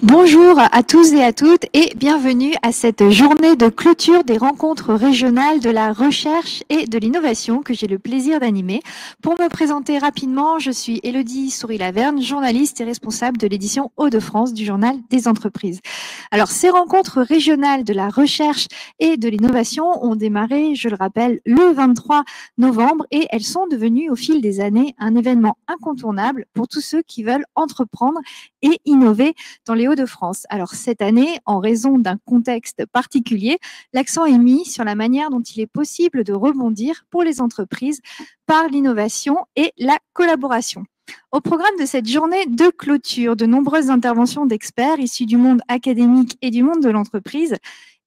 Bonjour à tous et à toutes et bienvenue à cette journée de clôture des rencontres régionales de la recherche et de l'innovation que j'ai le plaisir d'animer. Pour me présenter rapidement, je suis Elodie Souris-Laverne, journaliste et responsable de l'édition Hauts-de-France du journal des entreprises. Alors, ces rencontres régionales de la recherche et de l'innovation ont démarré, je le rappelle, le 23 novembre et elles sont devenues au fil des années un événement incontournable pour tous ceux qui veulent entreprendre et innover dans les Hauts-de-France. Alors cette année, en raison d'un contexte particulier, l'accent est mis sur la manière dont il est possible de rebondir pour les entreprises par l'innovation et la collaboration. Au programme de cette journée de clôture, de nombreuses interventions d'experts issus du monde académique et du monde de l'entreprise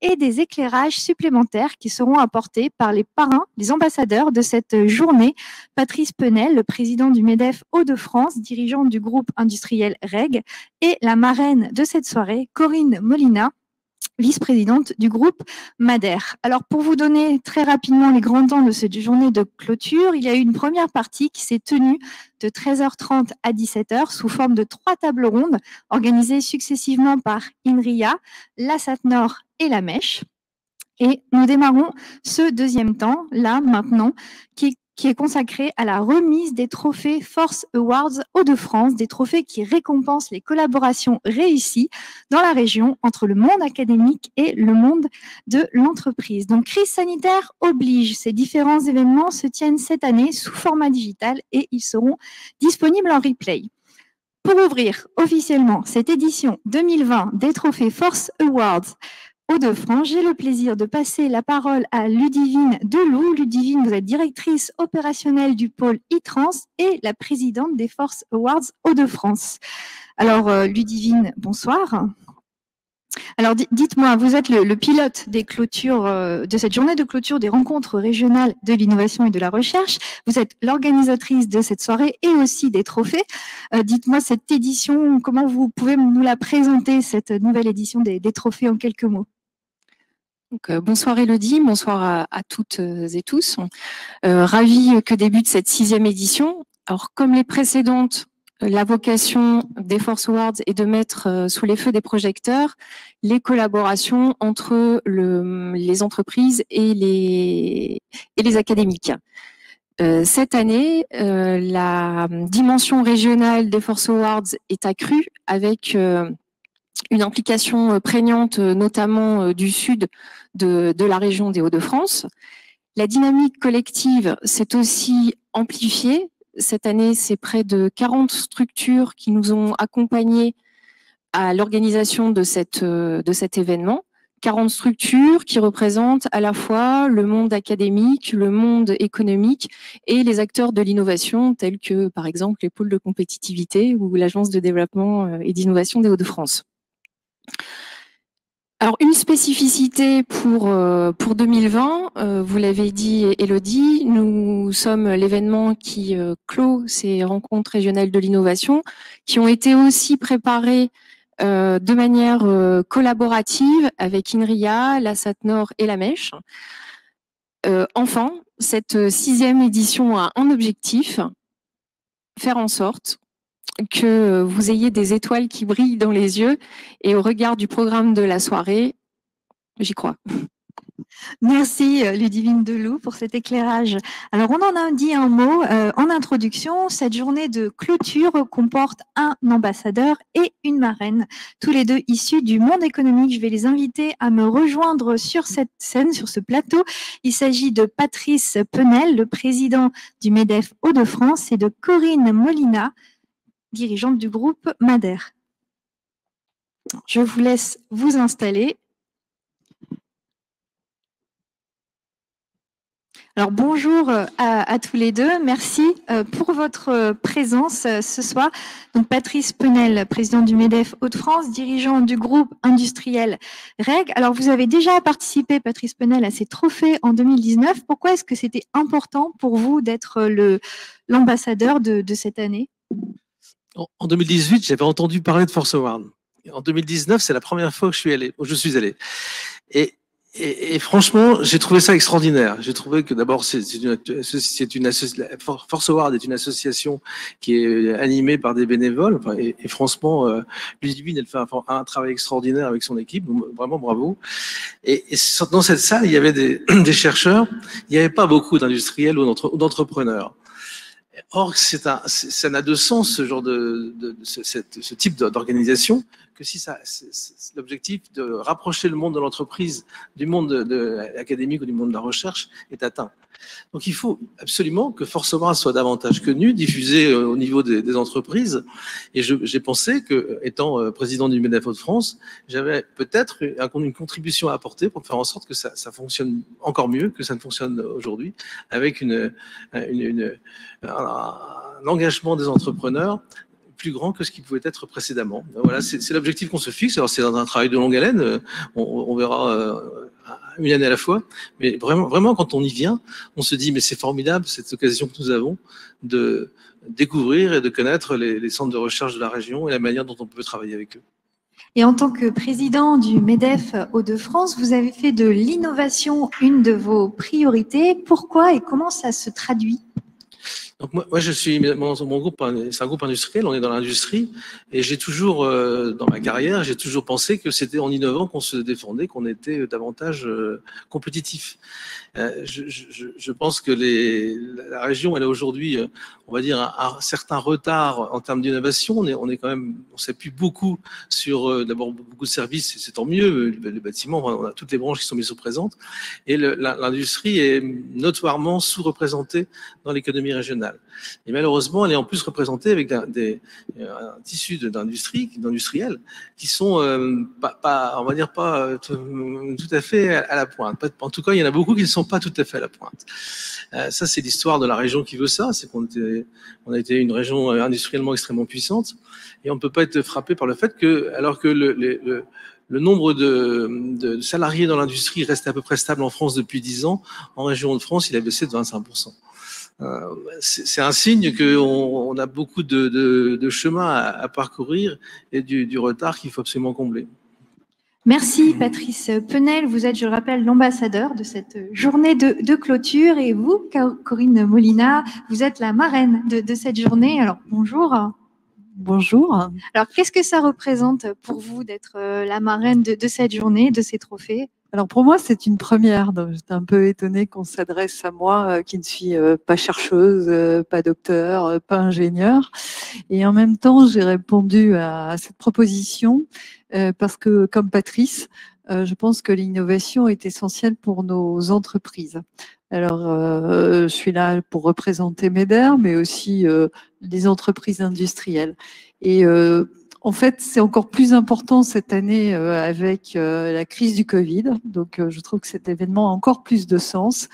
et des éclairages supplémentaires qui seront apportés par les parrains, les ambassadeurs de cette journée. Patrice Penel, le président du MEDEF Hauts-de-France, dirigeant du groupe industriel REG, et la marraine de cette soirée, Corinne Molina, vice-présidente du groupe Madère. Alors, pour vous donner très rapidement les grands temps de cette journée de clôture, il y a eu une première partie qui s'est tenue de 13h30 à 17h sous forme de trois tables rondes organisées successivement par INRIA, la Nord et la Mèche. Et nous démarrons ce deuxième temps, là, maintenant, qui qui est consacré à la remise des trophées Force Awards Hauts-de-France, des trophées qui récompensent les collaborations réussies dans la région entre le monde académique et le monde de l'entreprise. Donc, crise sanitaire oblige. Ces différents événements se tiennent cette année sous format digital et ils seront disponibles en replay. Pour ouvrir officiellement cette édition 2020 des trophées Force Awards, Hauts-de-France. J'ai le plaisir de passer la parole à Ludivine Delou. Ludivine, vous êtes directrice opérationnelle du pôle e-trans et la présidente des Force Awards Hauts-de-France. Alors, euh, Ludivine, bonsoir. Alors dites-moi, vous êtes le, pilote des clôtures euh, de cette journée de clôture des rencontres régionales de l'innovation et de la recherche. Vous êtes l'organisatrice de cette soirée et aussi des trophées. Euh, dites-moi cette édition, comment vous pouvez nous la présenter cette nouvelle édition des trophées en quelques mots? Euh, bonsoir Elodie, bonsoir à, toutes et tous. Euh, ravi que débute cette sixième édition. Alors comme les précédentes, la vocation des Force Awards est de mettre euh, sous les feux des projecteurs les collaborations entre les entreprises et les, académiques. cette année, la dimension régionale des Force Awards est accrue avec une implication euh, prégnante, euh, notamment euh, du sud de, la région des Hauts-de-France. La dynamique collective s'est aussi amplifiée. Cette année, c'est près de 40 structures qui nous ont accompagnés à l'organisation de, de cet événement. 40 structures qui représentent à la fois le monde académique, le monde économique et les acteurs de l'innovation tels que par exemple les pôles de compétitivité ou l'agence de développement et d'innovation des Hauts-de-France. Alors une spécificité pour euh, pour 2020, euh, vous l'avez dit Elodie, nous sommes l'événement qui euh, clôt ces rencontres régionales de l'innovation, qui ont été aussi préparées de manière collaborative avec INRIA, la Nord et la Mèche. enfin, cette sixième édition a un objectif, faire en sorte que vous ayez des étoiles qui brillent dans les yeux et au regard du programme de la soirée, j'y crois. Merci euh, Ludivine Deloup pour cet éclairage. Alors on en a dit un mot euh, en introduction. Cette journée de clôture comporte un ambassadeur et une marraine, tous les deux issus du monde économique. Je vais les inviter à me rejoindre sur cette scène, sur ce plateau. Il s'agit de Patrice Penel, le président du MEDEF Hauts-de-France, et de Corinne Molina, dirigeante du groupe Madère. Je vous laisse vous installer. Alors bonjour euh, à, tous les deux. Merci euh, pour votre présence euh, ce soir. Donc Patrice Penel, président du MEDEF Hauts-de-France, dirigeant du groupe industriel REG. Alors vous avez déjà participé, Patrice Penel, à ces trophées en 2019. Pourquoi est-ce que c'était important pour vous d'être l'ambassadeur de cette année? En 2018, j'avais entendu parler de Force Award. En 2019, c'est la première fois que je suis allé, où je suis allé. Et, et, franchement, j'ai trouvé ça extraordinaire. J'ai trouvé que d'abord, c'est une, une Force Ward est une association qui est animée par des bénévoles. et, franchement, euh, Ludivine, elle fait un, travail extraordinaire avec son équipe. Vraiment bravo. Et, dans cette salle, il y avait des, des chercheurs. Il n'y avait pas beaucoup d'industriels ou d'entrepreneurs. Or, un, ça n'a de sens ce genre de, de, ce, ce, type d'organisation que si ça, l'objectif de rapprocher le monde de l'entreprise du monde de, de académique ou du monde de la recherche est atteint. Donc il faut absolument que Forcement soit davantage connu, diffusé euh, au niveau des, entreprises. Et j'ai pensé que, étant euh, président du MEDEF de France, j'avais peut-être une contribution à apporter pour faire en sorte que ça, fonctionne encore mieux que ça ne fonctionne aujourd'hui, avec une, une, un engagement des entrepreneurs plus grand que ce qui pouvait être précédemment. Voilà, c'est l'objectif qu'on se fixe. Alors c'est un travail de longue haleine, euh, on, verra une année à la fois. Mais vraiment, vraiment, quand on y vient, on se dit, mais c'est formidable cette occasion que nous avons de découvrir et de connaître les, centres de recherche de la région et la manière dont on peut travailler avec eux. Et en tant que président du MEDEF Hauts-de-France, vous avez fait de l'innovation une de vos priorités. Pourquoi et comment ça se traduit? Donc moi, je suis mon, groupe, c'est un groupe industriel, on est dans l'industrie, et j'ai toujours, euh, dans ma carrière, j'ai toujours pensé que c'était en innovant qu'on se défendait, qu'on était davantage euh, compétitif. Euh, je, pense que la région, elle a aujourd'hui, on va dire, un, certain retard en termes d'innovation. On est, quand même, on s'appuie beaucoup sur d'abord beaucoup de services, c'est tant mieux. Les bâtiments, on a toutes les branches qui sont mises au présent, et l'industrie est notoirement sous-représentée dans l'économie régionale. Et malheureusement, elle est en plus représentée avec des, un tissu d'industrie, d'industriels, qui sont pas, pas, on va dire pas tout, tout à fait à la pointe. En tout cas, il y en a beaucoup qui ne sont pas tout à fait à la pointe. Euh, ça, c'est l'histoire de la région qui veut ça. C'est qu'on on a été une région industriellement extrêmement puissante et on ne peut pas être frappé par le fait que, alors que le nombre de, de, salariés dans l'industrie reste à peu près stable en France depuis 10 ans, en région de France, il a baissé de 25%. Euh, c'est un signe qu'on on a beaucoup de, de, de chemin à, à, parcourir et du, du retard qu'il faut absolument combler. Merci Patrice Penel, vous êtes, je le rappelle, l'ambassadeur de cette journée de, clôture et vous, Corinne Molina, vous êtes la marraine de, cette journée. Alors bonjour. Bonjour. Alors qu'est-ce que ça représente pour vous d'être euh, la marraine de, cette journée, de ces trophées? Alors pour moi, c'est une première. J'étais un peu étonnée qu'on s'adresse à moi, euh, qui ne suis euh, pas chercheuse, pas docteur, pas ingénieur. Et en même temps, j'ai répondu à cette proposition euh, parce que, comme Patrice, euh, je pense que l'innovation est essentielle pour nos entreprises. Alors, euh, je suis là pour représenter MEDER, mais aussi les entreprises industrielles. Et en fait, c'est encore plus important cette année avec la crise du Covid. Donc, je trouve que cet événement a encore plus de sens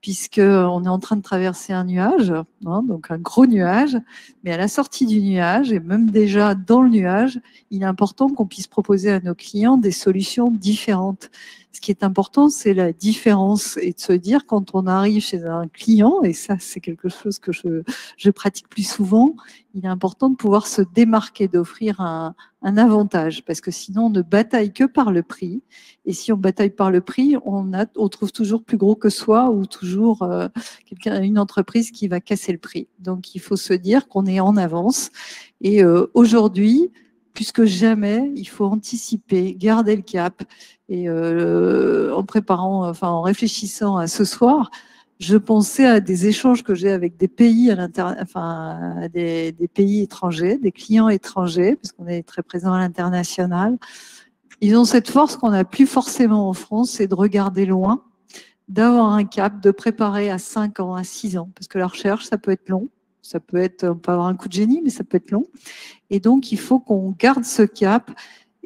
puisqu'on est en train de traverser un nuage, hein, donc un gros nuage, mais à la sortie du nuage, et même déjà dans le nuage, il est important qu'on puisse proposer à nos clients des solutions différentes. Ce qui est important, c'est la différence et de se dire quand on arrive chez un client, et ça c'est quelque chose que je, je, pratique plus souvent, il est important de pouvoir se démarquer, d'offrir un, un, avantage, parce que sinon on ne bataille que par le prix. Et si on bataille par le prix, on, a, on trouve toujours plus gros que soi ou toujours euh, quelqu'un, une entreprise qui va casser le prix. Donc il faut se dire qu'on est en avance. Et euh, aujourd'hui, plus que jamais, il faut anticiper, garder le cap. Et euh, en préparant, enfin en réfléchissant à ce soir, je pensais à des échanges que j'ai avec des pays à enfin des, des, pays étrangers, des clients étrangers, parce qu'on est très présent à l'international. Ils ont cette force qu'on n'a plus forcément en France, c'est de regarder loin, d'avoir un cap, de préparer à 5 ans, à 6 ans, parce que la recherche, ça peut être long. Ça peut être, on peut avoir un coup de génie, mais ça peut être long. Et donc, il faut qu'on garde ce cap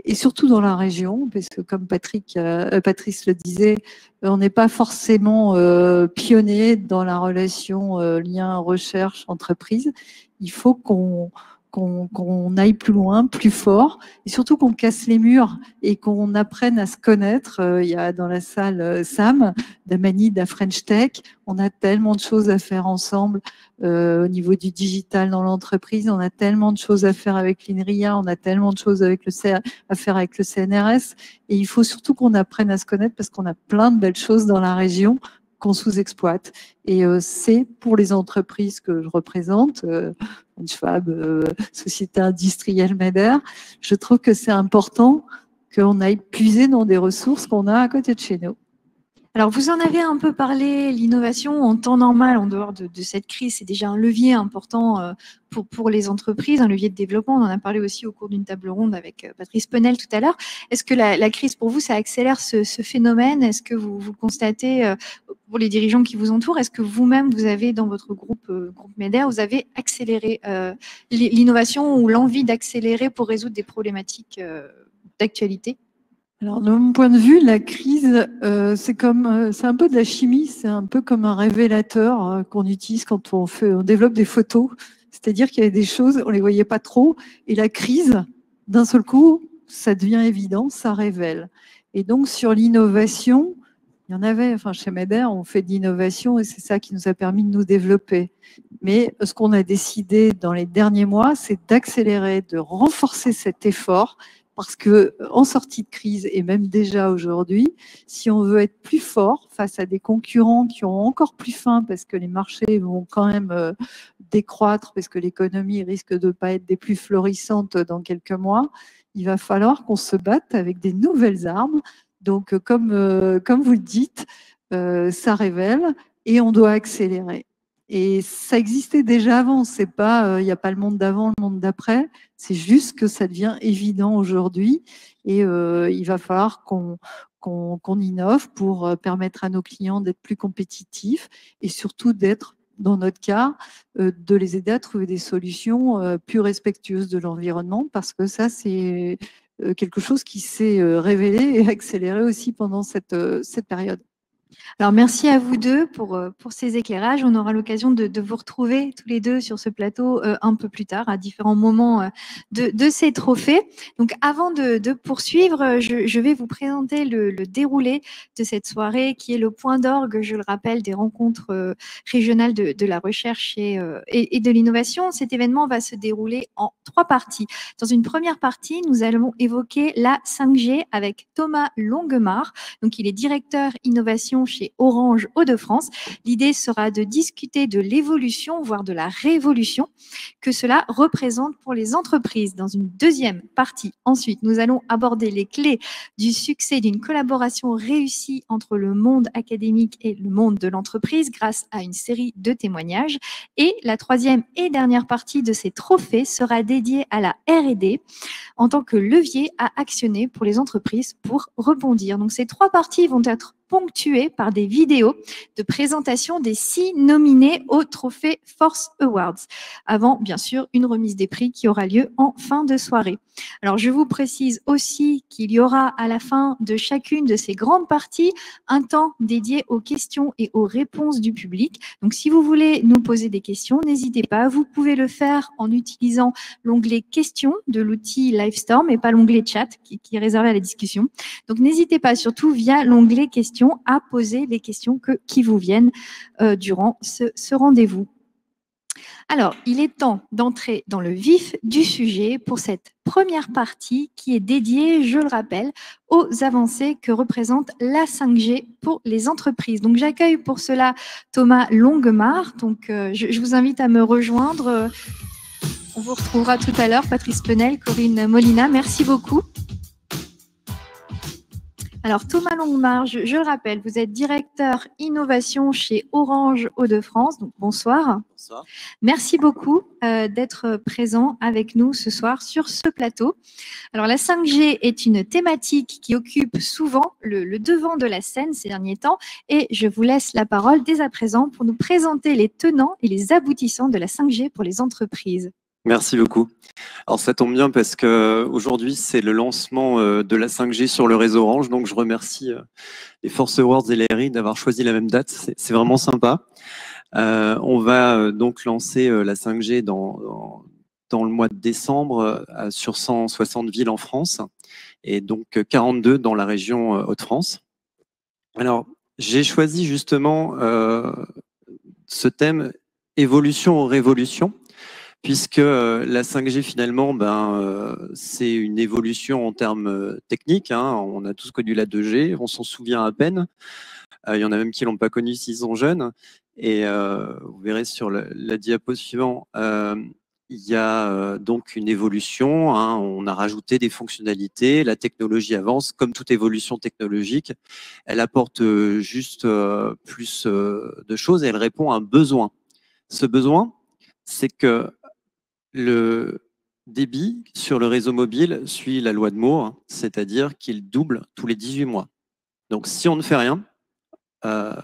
et surtout dans la région, parce que comme Patrick, euh, Patrice le disait, on n'est pas forcément euh, pionnier dans la relation euh, lien recherche entreprise. Il faut qu'on qu'on aille plus loin, plus fort, et surtout qu'on casse les murs et qu'on apprenne à se connaître. Euh, il y a dans la salle euh, Sam, d'Amani, de French Tech. On a tellement de choses à faire ensemble euh, au niveau du digital dans l'entreprise. On a tellement de choses à faire avec l'INRIA. On a tellement de choses avec le à faire avec le CNRS. Et il faut surtout qu'on apprenne à se connaître parce qu'on a plein de belles choses dans la région qu'on sous-exploite. Et euh, c'est pour les entreprises que je représente, euh, Schwab, euh, Société industrielle MEDER, je trouve que c'est important qu'on aille puiser dans des ressources qu'on a à côté de chez nous. Alors, vous en avez un peu parlé, l'innovation en temps normal, en dehors de, cette crise, c'est déjà un levier important euh, pour, pour les entreprises, un levier de développement. On en a parlé aussi au cours d'une table ronde avec euh, Patrice Penel tout à l'heure. Est-ce que la, crise, pour vous, ça accélère ce, phénomène? Est-ce que vous, vous constatez, euh, pour les dirigeants qui vous entourent, est-ce que vous-même, vous avez dans votre groupe, groupe MEDER, vous avez accéléré l'innovation ou l'envie d'accélérer pour résoudre des problématiques d'actualité? Alors, de mon point de vue, la crise, euh, c'est comme, euh, c'est un peu de la chimie, c'est un peu comme un révélateur euh, qu'on utilise quand on fait, on développe des photos. C'est-à-dire qu'il y a des choses, on les voyait pas trop, et la crise, d'un seul coup, ça devient évident, ça révèle. Et donc, sur l'innovation, il y en avait, enfin, chez MEDER, on fait de l'innovation et c'est ça qui nous a permis de nous développer. Mais ce qu'on a décidé dans les derniers mois, c'est d'accélérer, de renforcer cet effort parce que en sortie de crise et même déjà aujourd'hui, si on veut être plus fort face à des concurrents qui ont encore plus faim parce que les marchés vont quand même euh, décroître parce que l'économie risque de pas être des plus florissantes dans quelques mois, il va falloir qu'on se batte avec des nouvelles armes. Donc, comme, euh, comme vous le dites, euh, ça révèle et on doit accélérer. Et ça existait déjà avant. C'est pas, il n'y a pas le monde d'avant, le monde d'après. C'est juste que ça devient évident aujourd'hui et euh, il va falloir qu'on qu'on innove pour euh, permettre à nos clients d'être plus compétitifs et surtout d'être, dans notre cas, euh, de les aider à trouver des solutions plus respectueuses de l'environnement parce que ça, c'est quelque chose qui s'est révélé et accéléré aussi pendant cette, cette période. Alors merci à vous deux pour, euh, pour ces éclairages. On aura l'occasion de, de, vous retrouver tous les deux sur ce plateau euh, un peu plus tard, à différents moments euh, de, de, ces trophées. Donc avant de, de poursuivre, je, vais vous présenter le, le, déroulé de cette soirée qui est le point d'orgue, je le rappelle, des rencontres régionales de, la recherche et, et, et de l'innovation. Cet événement va se dérouler en trois parties. Dans une première partie, nous allons évoquer la 5G avec Thomas Longuemar. Donc il est directeur innovation chez Orange Hauts-de-France. L'idée sera de discuter de l'évolution, voire de la révolution que cela représente pour les entreprises. Dans une deuxième partie, ensuite, nous allons aborder les clés du succès d'une collaboration réussie entre le monde académique et le monde de l'entreprise grâce à une série de témoignages. Et la troisième et dernière partie de ces trophées sera dédiée à la R&D en tant que levier à actionner pour les entreprises pour rebondir. Donc ces trois parties vont être ponctué par des vidéos de présentation des six nominés au trophée Force Awards, avant bien sûr une remise des prix qui aura lieu en fin de soirée. Alors je vous précise aussi qu'il y aura à la fin de chacune de ces grandes parties un temps dédié aux questions et aux réponses du public. Donc si vous voulez nous poser des questions, n'hésitez pas, vous pouvez le faire en utilisant l'onglet questions de l'outil Livestorm et pas l'onglet chat qui est réservé à la discussion. Donc n'hésitez pas surtout via l'onglet questions à poser les questions que, qui vous viennent euh, durant ce, rendez-vous. Alors, il est temps d'entrer dans le vif du sujet pour cette première partie qui est dédiée, je le rappelle, aux avancées que représente la 5G pour les entreprises. Donc, j'accueille pour cela Thomas Longuemar. Donc, euh, je, je, vous invite à me rejoindre. On vous retrouvera tout à l'heure, Patrice Penel, Corinne Molina. Merci beaucoup. Alors Thomas Longmar, je, le rappelle, vous êtes directeur innovation chez Orange Hauts-de-France. Donc bonsoir. Bonsoir. Merci beaucoup euh, d'être présent avec nous ce soir sur ce plateau. Alors la 5G est une thématique qui occupe souvent le, le devant de la scène ces derniers temps et je vous laisse la parole dès à présent pour nous présenter les tenants et les aboutissants de la 5G pour les entreprises. Merci beaucoup. Alors ça tombe bien parce que aujourd'hui c'est le lancement euh, de la 5G sur le réseau Orange, donc je remercie euh, les Force Awards et les RI d'avoir choisi la même date. C'est vraiment sympa. Euh, on va donc lancer la 5G dans, dans le mois de décembre sur 160 villes en France et donc 42 dans la région Hauts-de-France. Alors, j'ai choisi justement ce thème évolution ou révolution puisque la 5G finalement, ben, c'est une évolution en termes techniques. Hein. On a tous connu la 2G, on s'en souvient à peine. Il y en a même qui l'ont pas connu s'ils sont jeunes. Et vous verrez sur la, diapo suivante, il y a donc une évolution. Hein. on a rajouté des fonctionnalités, la technologie avance. Comme toute évolution technologique, elle apporte juste plus de choses et elle répond à un besoin. Ce besoin, c'est que le débit sur le réseau mobile suit la loi de Moore, c'est-à-dire qu'il double tous les 18 mois. Donc si on ne fait rien, euh,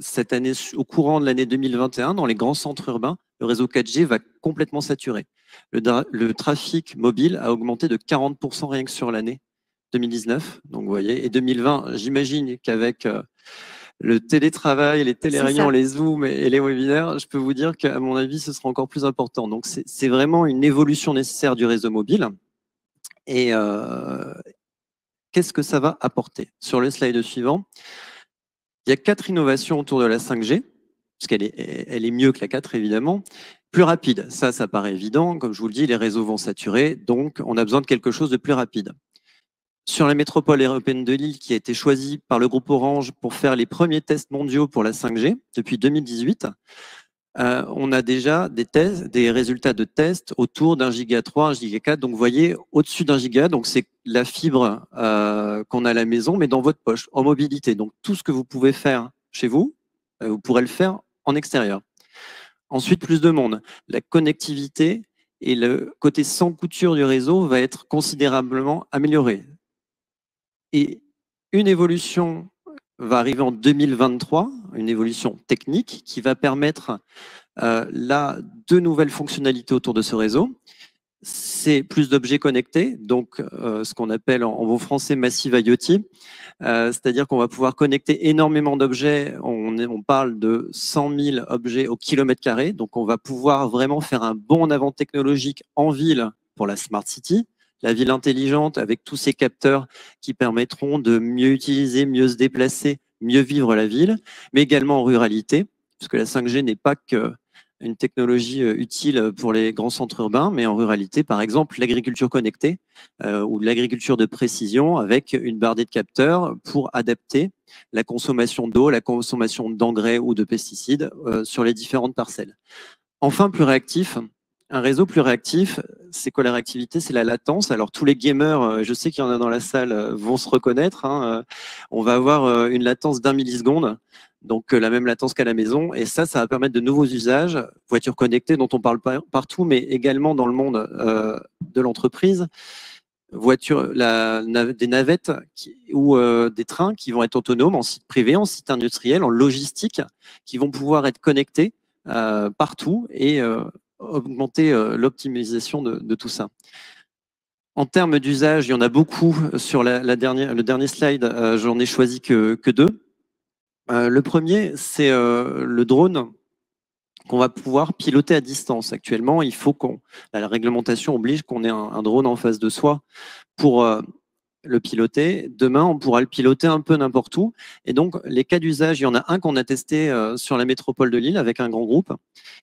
cette année, au courant de l'année 2021, dans les grands centres urbains, le réseau 4G va complètement saturer. Le, trafic mobile a augmenté de 40% rien que sur l'année 2019. Donc vous voyez, et 2020, j'imagine qu'avec euh, le télétravail, les téléréunions, les zooms et les webinaires, je peux vous dire qu'à mon avis, ce sera encore plus important. Donc, c'est vraiment une évolution nécessaire du réseau mobile. Et euh, qu'est-ce que ça va apporter? Sur le slide suivant, il y a quatre innovations autour de la 5G, parce qu'elle est, elle est mieux que la 4, évidemment. Plus rapide, ça, ça paraît évident. Comme je vous le dis, les réseaux vont saturer, donc on a besoin de quelque chose de plus rapide sur la métropole européenne de Lille qui a été choisie par le groupe Orange pour faire les premiers tests mondiaux pour la 5G depuis 2018. Euh, on a déjà des tests, des résultats de tests autour d'un giga 3, un giga 4. Donc, vous voyez, au-dessus d'un giga, donc c'est la fibre euh, qu'on a à la maison, mais dans votre poche, en mobilité. Donc, tout ce que vous pouvez faire chez vous, euh, vous pourrez le faire en extérieur. Ensuite, plus de monde. La connectivité et le côté sans couture du réseau va être considérablement amélioré. Et une évolution va arriver en 2023, une évolution technique qui va permettre euh, là deux nouvelles fonctionnalités autour de ce réseau. C'est plus d'objets connectés, donc euh, ce qu'on appelle en, bon français Massive IoT, euh, c'est-à-dire qu'on va pouvoir connecter énormément d'objets. On, parle de 100 000 objets au kilomètre carré, donc on va pouvoir vraiment faire un bond en avant technologique en ville pour la Smart City, la ville intelligente avec tous ces capteurs qui permettront de mieux utiliser, mieux se déplacer, mieux vivre la ville, mais également en ruralité, puisque la 5G n'est pas que une technologie euh, utile pour les grands centres urbains, mais en ruralité, par exemple, l'agriculture connectée euh, ou l'agriculture de précision avec une bardée de capteurs pour adapter la consommation d'eau, la consommation d'engrais ou de pesticides euh, sur les différentes parcelles. Enfin, plus réactif, un réseau plus réactif, c'est quoi la réactivité? C'est la latence. Alors tous les gamers, euh, je sais qu'il y en a dans la salle, euh, vont se reconnaître. Hein, euh, on va avoir une latence d'un milliseconde, donc la même latence qu'à la maison. Et ça, ça va permettre de nouveaux usages, voitures connectées dont on parle partout, mais également dans le monde de l'entreprise. Voitures, des navettes ou des trains qui vont être autonomes en site privé, en site industriel, en logistique, qui vont pouvoir être connectés partout et augmenter euh, l'optimisation de, tout ça. En termes d'usage, il y en a beaucoup sur le dernier slide. Euh, j'en ai choisi que, deux. Euh, le premier, c'est le drone qu'on va pouvoir piloter à distance. Actuellement, il faut qu'on la réglementation oblige qu'on ait un, drone en face de soi pour le piloter. Demain, on pourra le piloter un peu n'importe où. Et donc, les cas d'usage, il y en a un qu'on a testé euh, sur la métropole de Lille avec un grand groupe,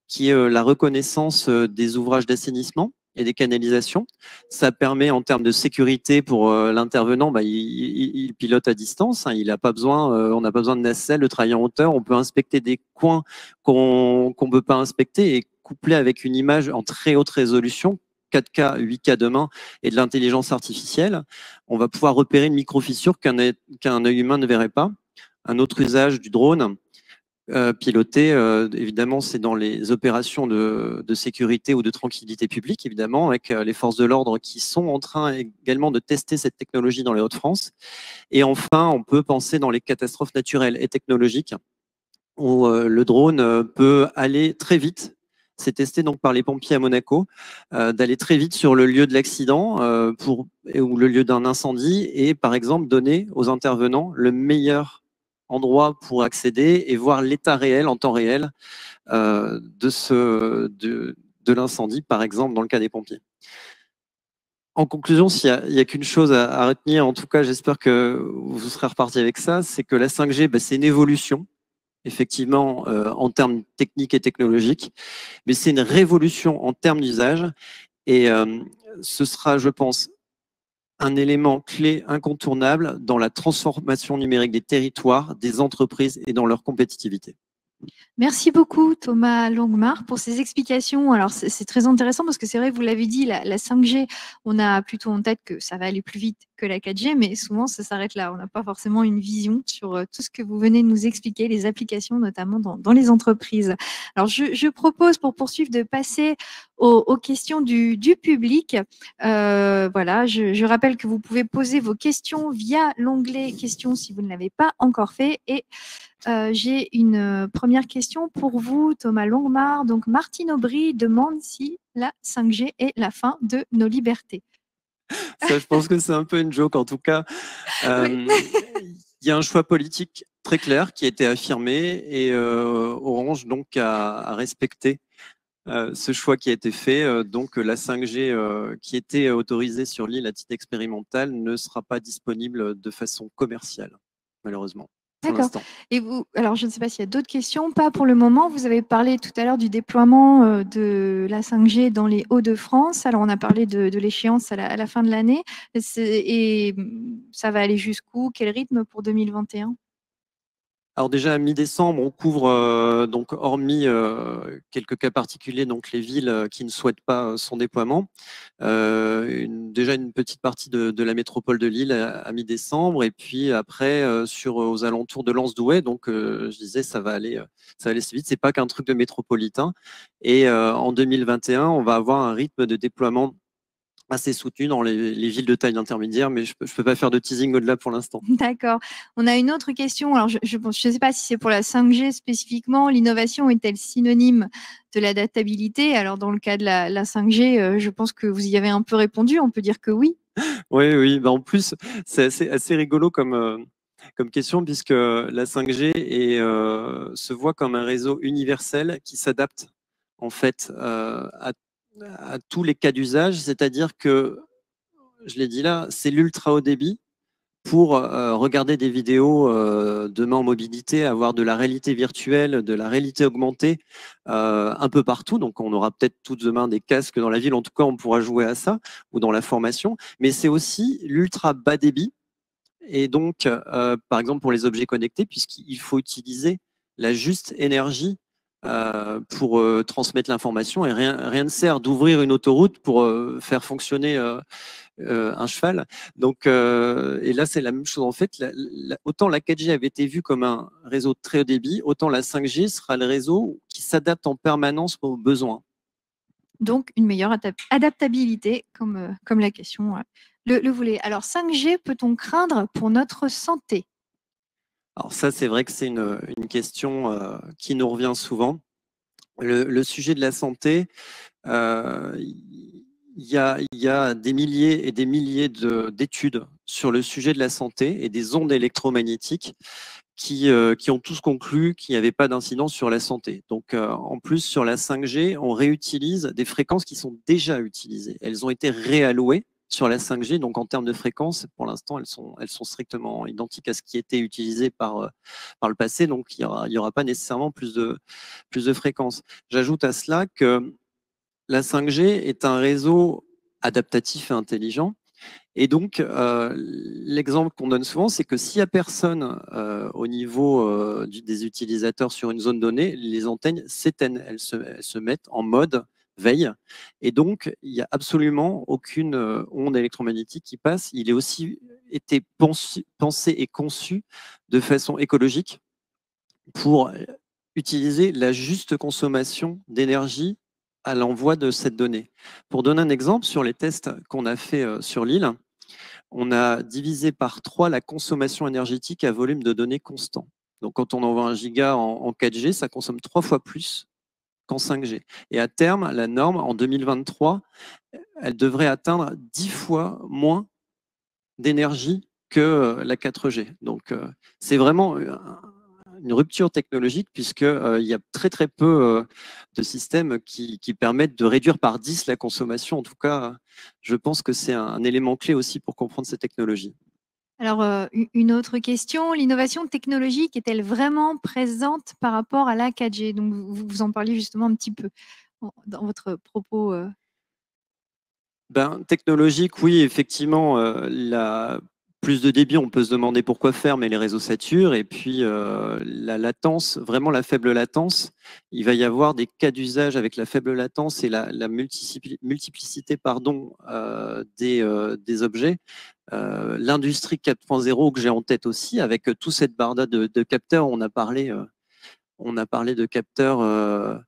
qui est euh, la reconnaissance euh, des ouvrages d'assainissement et des canalisations. Ça permet en termes de sécurité pour l'intervenant, bah, il, pilote à distance. Hein. il n'a pas besoin, on n'a pas besoin de nacelle, de travailler en hauteur. On peut inspecter des coins qu'on ne peut pas inspecter et coupler avec une image en très haute résolution 4K, 8K demain et de l'intelligence artificielle, on va pouvoir repérer une micro-fissure qu'un œil humain ne verrait pas. Un autre usage du drone euh, piloté, euh, évidemment, c'est dans les opérations de, sécurité ou de tranquillité publique, évidemment, avec euh, les forces de l'ordre qui sont en train également de tester cette technologie dans les Hauts-de-France. Et enfin, on peut penser dans les catastrophes naturelles et technologiques, où le drone peut aller très vite c'est testé donc par les pompiers à Monaco, euh, d'aller très vite sur le lieu de l'accident euh, ou le lieu d'un incendie et par exemple donner aux intervenants le meilleur endroit pour accéder et voir l'état réel en temps réel euh, de l'incendie, par exemple dans le cas des pompiers. En conclusion, s'il n'y a, qu'une chose à, retenir, en tout cas, j'espère que vous serez reparti avec ça, c'est que la 5G, bah, c'est une évolution, effectivement, euh, en termes techniques et technologiques, mais c'est une révolution en termes d'usage. Et euh, ce sera, je pense, un élément clé incontournable dans la transformation numérique des territoires, des entreprises et dans leur compétitivité. Merci beaucoup Thomas Longmar pour ces explications. Alors c'est très intéressant parce que c'est vrai, vous l'avez dit, la, 5G, on a plutôt en tête que ça va aller plus vite que la 4G, mais souvent ça s'arrête là. On n'a pas forcément une vision sur euh, tout ce que vous venez de nous expliquer, les applications notamment dans, les entreprises. Alors je, propose pour poursuivre de passer aux, questions du, public. Euh, voilà, je, rappelle que vous pouvez poser vos questions via l'onglet questions si vous ne l'avez pas encore fait et euh, j'ai une première question pour vous, Thomas Longmar. Donc, Martine Aubry demande si la 5G est la fin de nos libertés. Ça, je pense que c'est un peu une joke en tout cas. Euh, il y a un choix politique très clair qui a été affirmé et Orange donc a, respecté ce choix qui a été fait. donc la 5G qui était autorisée sur l'île à titre expérimental ne sera pas disponible de façon commerciale, malheureusement. D'accord. Et vous, alors je ne sais pas s'il y a d'autres questions, pas pour le moment. Vous avez parlé tout à l'heure du déploiement euh, de la 5G dans les Hauts-de-France. Alors on a parlé de, l'échéance à la, fin de l'année. Et ça va aller jusqu'où? Quel rythme pour 2021 alors déjà à mi-décembre, on couvre euh, donc hormis euh, quelques cas particuliers, donc les villes euh, qui ne souhaitent pas son déploiement, déjà une petite partie de, la métropole de Lille à, mi-décembre, et puis après sur aux alentours de Lens-Douai. Donc je disais ça va aller, ça va aller vite. C'est pas qu'un truc de métropolitain. Et en 2021, on va avoir un rythme de déploiement assez soutenu dans les, villes de taille intermédiaire, mais je ne peux, pas faire de teasing au-delà pour l'instant. D'accord. On a une autre question. Alors, je ne sais pas si c'est pour la 5G spécifiquement. L'innovation est-elle synonyme de l'adaptabilité? Alors, dans le cas de la, 5G, euh, je pense que vous y avez un peu répondu. On peut dire que oui. Oui, oui. Ben, en plus, c'est assez, rigolo comme, euh, comme question, puisque la 5G est, euh, se voit comme un réseau universel qui s'adapte en fait à à tous les cas d'usage, c'est-à-dire que, je l'ai dit là, c'est l'ultra haut débit pour euh, regarder des vidéos euh, demain en mobilité, avoir de la réalité virtuelle, de la réalité augmentée euh, un peu partout. Donc on aura peut-être tout demain des casques dans la ville, en tout cas on pourra jouer à ça ou dans la formation. Mais c'est aussi l'ultra bas débit. Et donc, par exemple, pour les objets connectés, puisqu'il faut utiliser la juste énergie euh, pour euh, transmettre l'information et rien, rien ne sert d'ouvrir une autoroute pour euh, faire fonctionner un cheval. Donc, et là, c'est la même chose en fait. autant la 4G avait été vue comme un réseau très haut débit, autant la 5G sera le réseau qui s'adapte en permanence aux besoins. Donc, une meilleure adaptabilité, comme, comme la question le, le voulait. Alors, 5G, peut-on craindre pour notre santé? Alors ça, c'est vrai que c'est une, question euh, qui nous revient souvent. Le, sujet de la santé, euh, il y, a, des milliers et des milliers d'études sur le sujet de la santé et des ondes électromagnétiques qui, euh, qui ont tous conclu qu'il n'y avait pas d'incidence sur la santé. Donc, en plus, sur la 5G, on réutilise des fréquences qui sont déjà utilisées. Elles ont été réallouées sur la 5G, donc en termes de fréquence, pour l'instant, elles sont, strictement identiques à ce qui était utilisé par, euh, le passé, donc il n'y aura, pas nécessairement plus de, fréquences. J'ajoute à cela que la 5G est un réseau adaptatif et intelligent. Et donc, euh, l'exemple qu'on donne souvent, c'est que s'il n'y a personne euh, au niveau des utilisateurs sur une zone donnée, les antennes s'éteignent, elles se mettent en mode veille. Et donc, il n'y a absolument aucune euh, onde électromagnétique qui passe. Il est aussi été pensé, et conçu de façon écologique pour utiliser la juste consommation d'énergie à l'envoi de cette donnée. Pour donner un exemple, sur les tests qu'on a fait euh, sur l'île, on a divisé par trois la consommation énergétique à volume de données constant. Donc, quand on envoie un giga en 4G, ça consomme trois fois plus qu'en 5G. Et à terme, la norme, en 2023, elle devrait atteindre 10 fois moins d'énergie que euh, la 4G. Donc, euh, c'est vraiment une rupture technologique puisqu'il il y a très très peu de systèmes qui, qui, permettent de réduire par 10 la consommation. En tout cas, je pense que c'est un élément clé aussi pour comprendre ces technologies. Alors, euh, une autre question, l'innovation technologique est-elle vraiment présente par rapport à la 4G Donc, vous, en parliez justement un petit peu dans votre propos. Euh. Ben, technologique, oui, effectivement, euh, plus de débit, on peut se demander pourquoi faire, mais les réseaux saturent. Et puis, la latence, vraiment la faible latence, il va y avoir des cas d'usage avec la faible latence et la, multiplicité pardon, des, des, objets euh, l'industrie 4.0 que j'ai en tête aussi, avec euh, toute cette barda de, capteurs. Euh, on a parlé de capteurs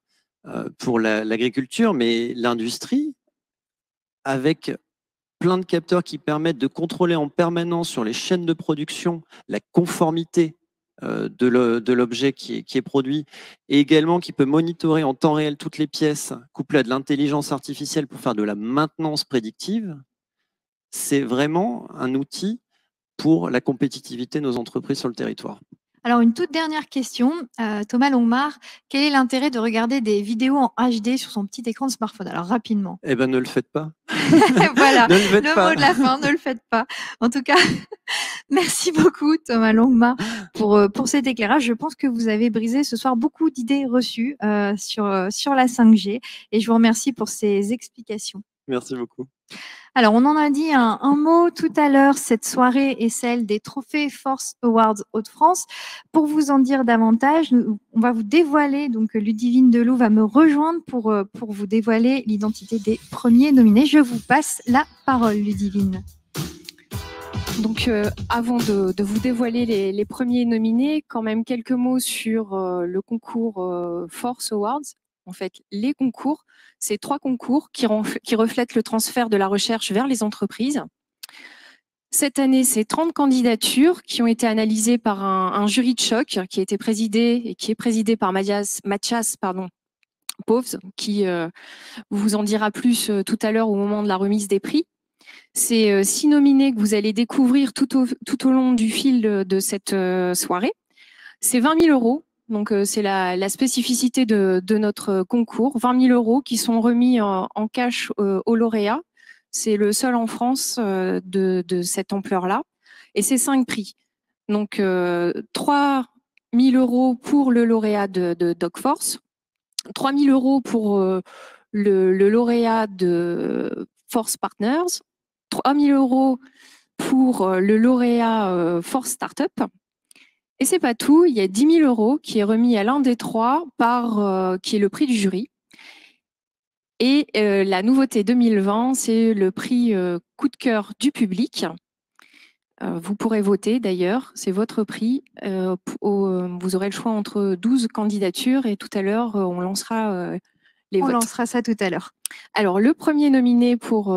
pour l'agriculture, mais l'industrie, avec plein de capteurs qui permettent de contrôler en permanence sur les chaînes de production la conformité de l'objet qui, est produit et également qui peut monitorer en temps réel toutes les pièces couplées à de l'intelligence artificielle pour faire de la maintenance prédictive c'est vraiment un outil pour la compétitivité de nos entreprises sur le territoire. Alors, une toute dernière question. Euh, Thomas Longmar, quel est l'intérêt de regarder des vidéos en HD sur son petit écran de smartphone? Alors, rapidement. Eh bien, ne le faites pas. voilà, le, mot de la fin, ne le faites pas. En tout cas, merci beaucoup, Thomas Longmar, pour, euh, pour cet éclairage. Je pense que vous avez brisé ce soir beaucoup d'idées reçues euh, sur, sur la 5G et je vous remercie pour ces explications. Merci beaucoup. Alors, on en a dit un, mot tout à l'heure. Cette soirée est celle des Trophées Force Awards Hauts-de-France. Pour vous en dire davantage, on va vous dévoiler, donc Ludivine Delou va me rejoindre pour, euh, pour vous dévoiler l'identité des premiers nominés. Je vous passe la parole, Ludivine. Donc, euh, avant de, vous dévoiler les, premiers nominés, quand même quelques mots sur euh, le concours Force Awards. En fait, les concours c'est trois concours qui, reflètent le transfert de la recherche vers les entreprises. Cette année, c'est 30 candidatures qui ont été analysées par un, jury de choc qui a été présidé et qui est présidé par Mathias, Povs, qui euh, vous en dira plus euh, tout à l'heure au moment de la remise des prix. C'est euh, six nominés que vous allez découvrir tout au, tout au long du fil de, cette soirée. C'est 20 000 euros donc, euh, c'est la, spécificité de, notre concours. 20 000 euros qui sont remis en, cash euh, aux lauréats. C'est le seul en France euh, de, cette ampleur-là. Et c'est cinq prix. Donc, 3 000 euros pour le lauréat de, DocForce, 3 000 euros pour le, le, lauréat de Force Partners, 3 000 euros pour le lauréat Force Startup, et c'est pas tout, il y a 10 000 euros qui est remis à l'un des trois par euh, qui est le prix du jury. Et euh, la nouveauté 2020, c'est le prix euh, coup de cœur du public. vous pourrez voter d'ailleurs, c'est votre prix. vous aurez le choix entre 12 candidatures et tout à l'heure, on lancera les votes. On lancera ça tout à l'heure. Alors, le premier nominé pour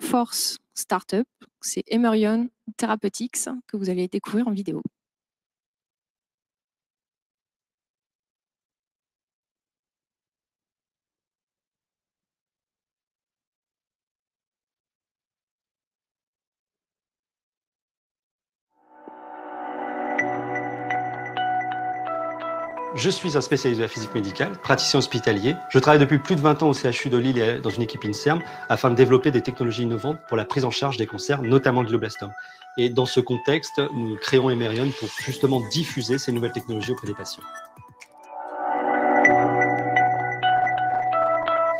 Force Startup, c'est Emerion Therapeutics, que vous allez découvrir en vidéo. Je suis un spécialiste de la physique médicale, praticien hospitalier. Je travaille depuis plus de 20 ans au CHU de Lille et dans une équipe INSERM afin de développer des technologies innovantes pour la prise en charge des cancers, notamment le glioblastome. Et dans ce contexte, nous créons Emerion pour justement diffuser ces nouvelles technologies auprès des patients.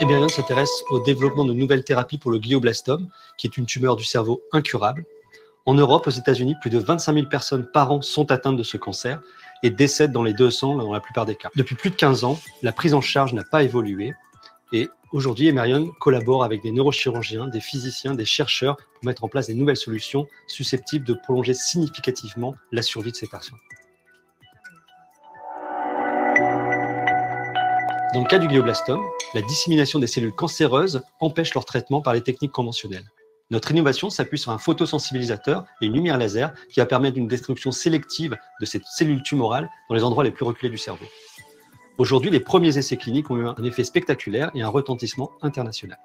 Emerion s'intéresse au développement de nouvelles thérapies pour le glioblastome, qui est une tumeur du cerveau incurable. En Europe, aux États-Unis, plus de 25 000 personnes par an sont atteintes de ce cancer et décèdent dans les 200 dans la plupart des cas. Depuis plus de 15 ans, la prise en charge n'a pas évolué et aujourd'hui, Emerion collabore avec des neurochirurgiens, des physiciens, des chercheurs pour mettre en place des nouvelles solutions susceptibles de prolonger significativement la survie de ces patients. Dans le cas du glioblastome, la dissémination des cellules cancéreuses empêche leur traitement par les techniques conventionnelles. Notre innovation s'appuie sur un photosensibilisateur et une lumière laser qui va permettre une destruction sélective de cette cellule tumorale dans les endroits les plus reculés du cerveau. Aujourd'hui, les premiers essais cliniques ont eu un effet spectaculaire et un retentissement international.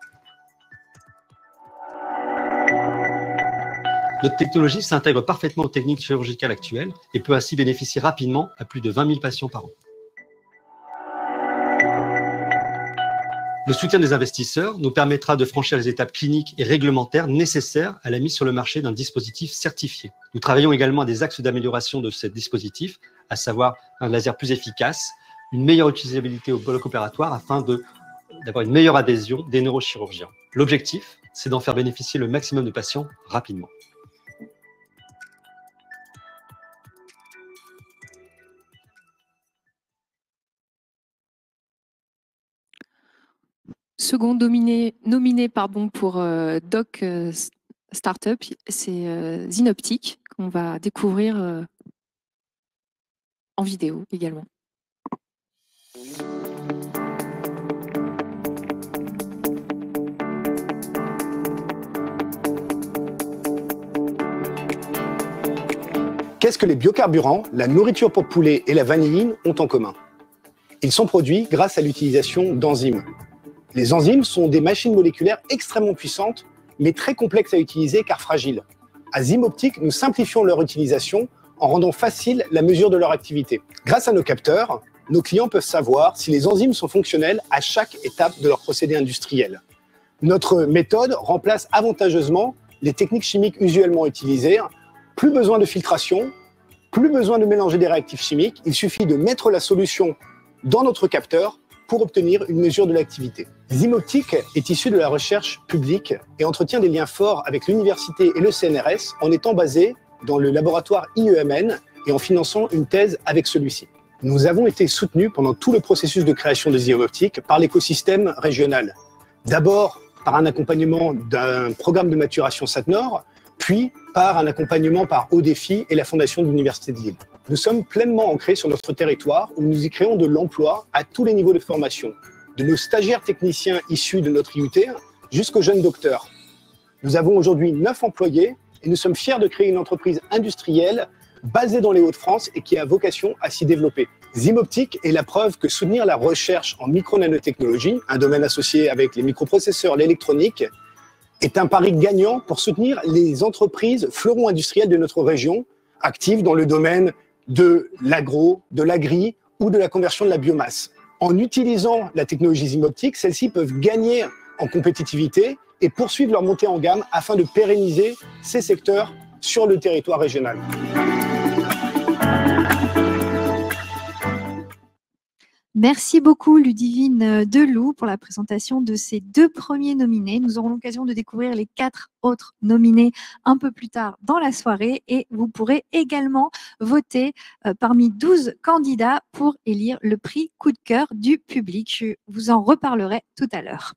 Notre technologie s'intègre parfaitement aux techniques chirurgicales actuelles et peut ainsi bénéficier rapidement à plus de 20 000 patients par an. Le soutien des investisseurs nous permettra de franchir les étapes cliniques et réglementaires nécessaires à la mise sur le marché d'un dispositif certifié. Nous travaillons également à des axes d'amélioration de ce dispositif, à savoir un laser plus efficace, une meilleure utilisabilité au bloc opératoire afin d'avoir une meilleure adhésion des neurochirurgiens. L'objectif, c'est d'en faire bénéficier le maximum de patients rapidement. Second nominé, pour euh, Doc euh, Startup, c'est euh, Zinoptic, qu'on va découvrir en vidéo également. Qu'est-ce que les biocarburants, la nourriture pour poulet et la vanilline ont en commun? Ils sont produits grâce à l'utilisation d'enzymes. Les enzymes sont des machines moléculaires extrêmement puissantes, mais très complexes à utiliser car fragiles. À Zymoptic, nous simplifions leur utilisation en rendant facile la mesure de leur activité. Grâce à nos capteurs, nos clients peuvent savoir si les enzymes sont fonctionnelles à chaque étape de leur procédé industriel. Notre méthode remplace avantageusement les techniques chimiques usuellement utilisées. Plus besoin de filtration, plus besoin de mélanger des réactifs chimiques, il suffit de mettre la solution dans notre capteur pour obtenir une mesure de l'activité. Zymoptic est issu de la recherche publique et entretient des liens forts avec l'université et le CNRS en étant basé dans le laboratoire IEMN et en finançant une thèse avec celui-ci. Nous avons été soutenus pendant tout le processus de création de Zymoptic par l'écosystème régional. D'abord par un accompagnement d'un programme de maturation SATNOR, puis par un accompagnement par Haut Défi et la Fondation de l'Université de Lille. Nous sommes pleinement ancrés sur notre territoire où nous y créons de l'emploi à tous les niveaux de formation, de nos stagiaires techniciens issus de notre IUT jusqu'aux jeunes docteurs. Nous avons aujourd'hui neuf employés et nous sommes fiers de créer une entreprise industrielle basée dans les Hauts-de-France et qui a vocation à s'y développer. Zymoptic est la preuve que soutenir la recherche en micro-nanotechnologie, un domaine associé avec les microprocesseurs, l'électronique, est un pari gagnant pour soutenir les entreprises fleurons industrielles de notre région, actives dans le domaine de l'agro, de l'agri ou de la conversion de la biomasse. En utilisant la technologie Zymoptique, celles-ci peuvent gagner en compétitivité et poursuivre leur montée en gamme afin de pérenniser ces secteurs sur le territoire régional. Merci beaucoup Ludivine euh, Deloup pour la présentation de ces deux premiers nominés. Nous aurons l'occasion de découvrir les quatre autres nominés un peu plus tard dans la soirée et vous pourrez également voter euh, parmi 12 candidats pour élire le prix coup de cœur du public. Je vous en reparlerai tout à l'heure.